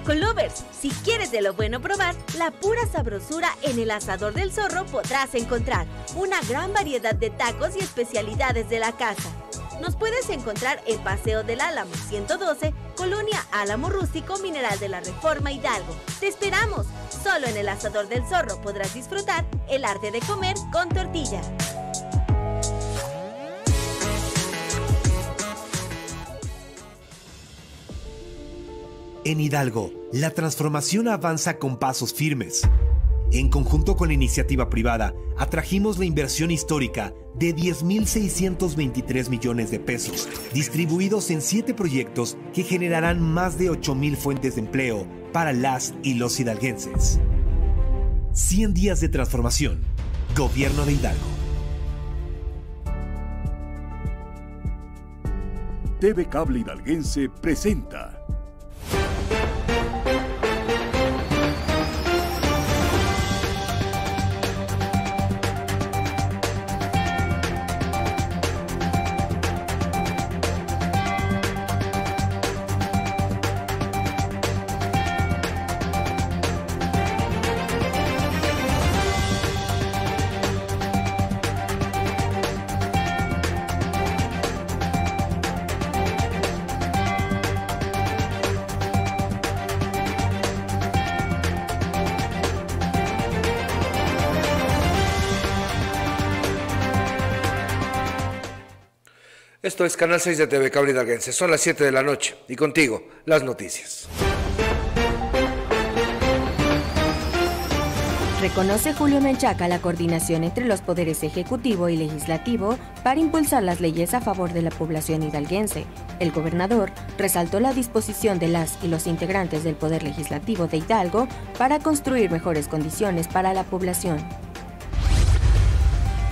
Con Lovers. Si quieres de lo bueno probar, la pura sabrosura en el asador del zorro podrás encontrar una gran variedad de tacos y especialidades de la casa. Nos puedes encontrar en Paseo del Álamo 112, Colonia Álamo Rústico, Mineral de la Reforma Hidalgo. Te esperamos. Solo en el Asador del Zorro podrás disfrutar el arte de comer con tortilla. En Hidalgo, la transformación avanza con pasos firmes. En conjunto con la iniciativa privada, atrajimos la inversión histórica de 10.623 millones de pesos, distribuidos en siete proyectos que generarán más de 8.000 fuentes de empleo para las y los hidalguenses. 100 días de transformación. Gobierno de Hidalgo. TV Cable Hidalguense presenta Esto es Canal 6 de TV Cable Hidalguense. Son las 7 de la noche y contigo las noticias. Reconoce Julio Menchaca la coordinación entre los poderes ejecutivo y legislativo para impulsar las leyes a favor de la población hidalguense. El gobernador resaltó la disposición de las y los integrantes del Poder Legislativo de Hidalgo para construir mejores condiciones para la población.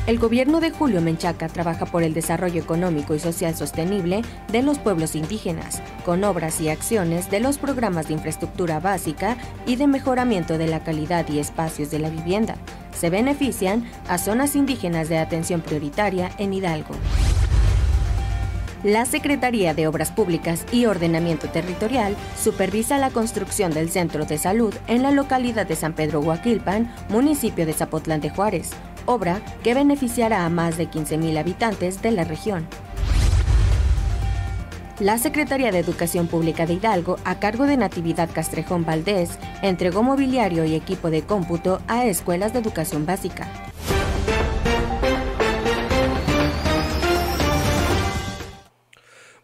El gobierno de Julio Menchaca trabaja por el desarrollo económico y social sostenible de los pueblos indígenas, con obras y acciones de los programas de infraestructura básica y de mejoramiento de la calidad y espacios de la vivienda. Se benefician a zonas indígenas de atención prioritaria en Hidalgo. La Secretaría de Obras Públicas y Ordenamiento Territorial supervisa la construcción del centro de salud en la localidad de San Pedro Huaquilpan, municipio de Zapotlán de Juárez, obra que beneficiará a más de 15.000 habitantes de la región. La Secretaría de Educación Pública de Hidalgo, a cargo de Natividad Castrejón Valdés, entregó mobiliario y equipo de cómputo a escuelas de educación básica.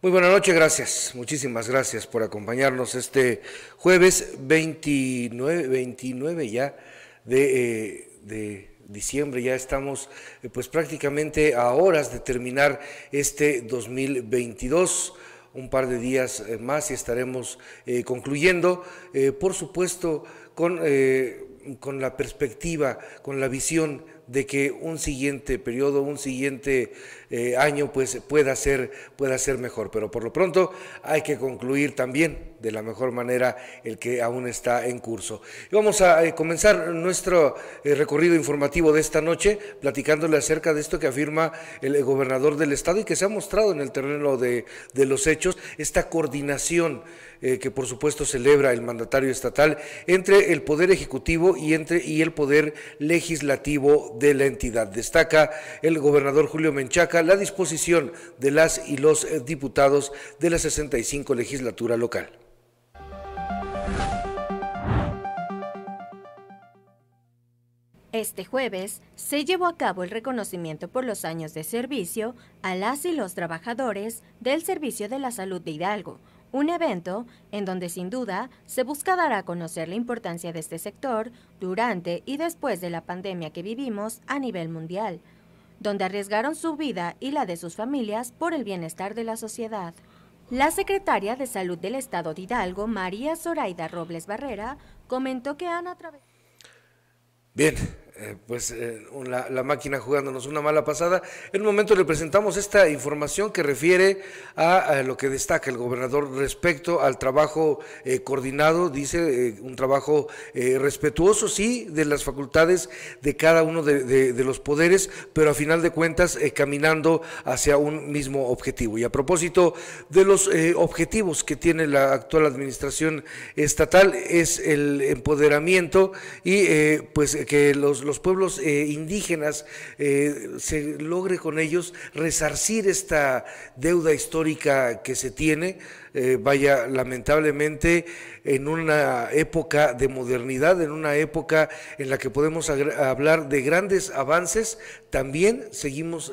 Muy buena noche, gracias. Muchísimas gracias por acompañarnos este jueves 29, 29 ya de, eh, de diciembre, ya estamos eh, pues prácticamente a horas de terminar este 2022 un par de días eh, más y estaremos concluyendo, por supuesto, con, con la perspectiva, con la visión de que un siguiente periodo, un siguiente eh, año pues pueda ser, pueda ser mejor. Pero por lo pronto hay que concluir también de la mejor manera el que aún está en curso. Y vamos a eh, comenzar nuestro eh, recorrido informativo de esta noche platicándole acerca de esto que afirma el gobernador del estado y que se ha mostrado en el terreno de, de los hechos, esta coordinación que por supuesto celebra el mandatario estatal entre el poder ejecutivo y entre y el poder legislativo de la entidad. Destaca el gobernador Julio Menchaca la disposición de las y los eh, diputados de la 65 legislatura local. Este jueves se llevó a cabo el reconocimiento por los años de servicio a las y los trabajadores del Servicio de la Salud de Hidalgo, un evento en donde sin duda se busca dar a conocer la importancia de este sector durante y después de la pandemia que vivimos a nivel mundial donde arriesgaron su vida y la de sus familias por el bienestar de la sociedad. La secretaria de Salud del Estado de Hidalgo, María Zoraida Robles Barrera, comentó que han atravesado... Bien, eh, pues eh, la, máquina jugándonos una mala pasada. En un momento le presentamos esta información que refiere a, lo que destaca el gobernador respecto al trabajo eh, coordinado, dice un trabajo respetuoso, sí, de las facultades de cada uno de, los poderes, pero a final de cuentas caminando hacia un mismo objetivo. Y a propósito de los objetivos que tiene la actual administración estatal, es el empoderamiento y pues que los los pueblos eh, indígenas eh, se logre con ellos resarcir esta deuda histórica que se tiene, eh, vaya, lamentablemente en una época de modernidad, en una época en la que podemos hablar de grandes avances, también seguimos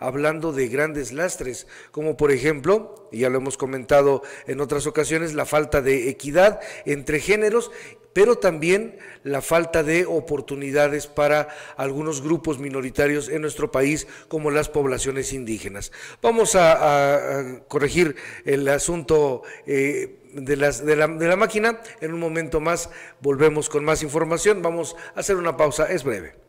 hablando de grandes lastres, como por ejemplo, ya lo hemos comentado en otras ocasiones, la falta de equidad entre géneros pero también la falta de oportunidades para algunos grupos minoritarios en nuestro país, como las poblaciones indígenas. Vamos a, corregir el asunto. Eh, de, la máquina. En un momento más volvemos con más información. Vamos a hacer una pausa, es breve.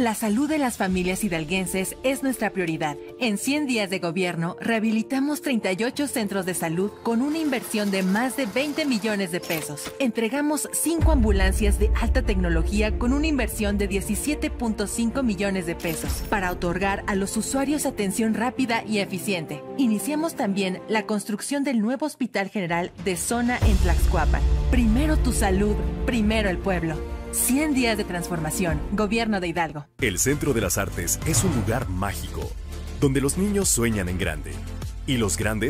La salud de las familias hidalguenses es nuestra prioridad. En 100 días de gobierno, rehabilitamos 38 centros de salud con una inversión de más de 20 millones de pesos. Entregamos 5 ambulancias de alta tecnología con una inversión de 17.5 millones de pesos para otorgar a los usuarios atención rápida y eficiente. Iniciamos también la construcción del nuevo Hospital General de Zona en Tlaxcuapan. Primero tu salud, primero el pueblo. 100 días de transformación. Gobierno de Hidalgo. El Centro de las Artes es un lugar mágico, donde los niños sueñan en grande y los grandes